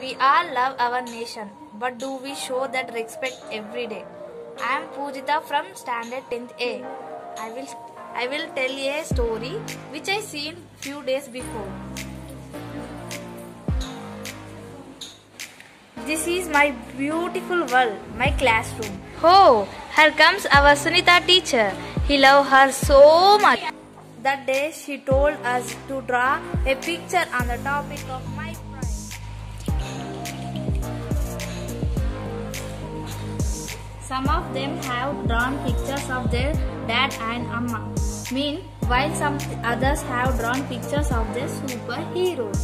We all love our nation, but do we show that respect every day? I am Pujita from Standard 10th A. I will I will tell a story which I seen few days before. This is my beautiful world, my classroom. Oh, here comes our Sunita teacher. He loved her so much. That day she told us to draw a picture on the topic of my Some of them have drawn pictures of their dad and amma. Mean, while some others have drawn pictures of their superheroes.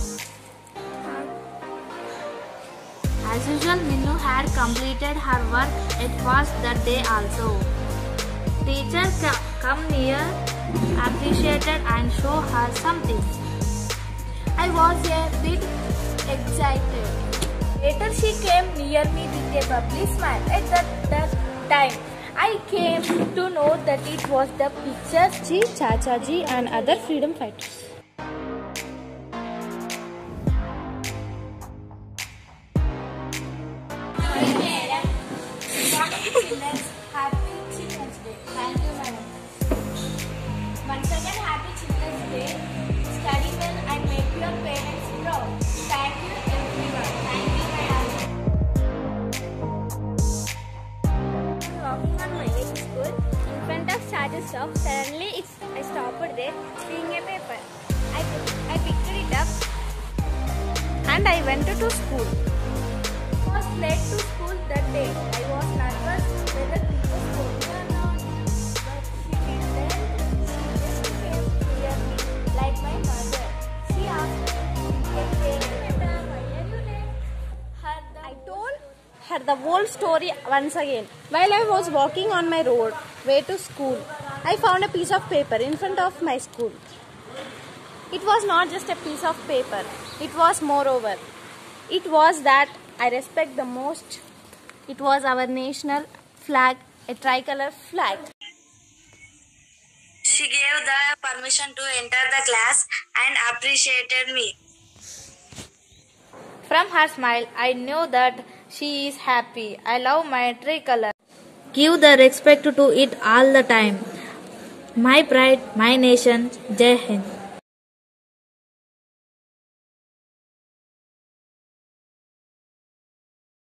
As usual, Minnu had completed her work It was that day also. Teacher come near, appreciated and show her something. I was a bit excited. Later she came near me with a bubbly smile. At that, that time, I came to know that it was the pictures Ji, Chacha Ji and other freedom fighters. School, in front of Charges Shop, suddenly it's, I stopped there, seeing a paper. I, I picked it up and I went to school. I was late to school that day. I was nervous the whole story once again. While I was walking on my road way to school, I found a piece of paper in front of my school. It was not just a piece of paper, it was moreover. It was that I respect the most. It was our national flag, a tricolor flag. She gave the permission to enter the class and appreciated me. From her smile, I know that she is happy. I love my tricolor. Give the respect to it all the time. My pride, my nation, Jai Hind.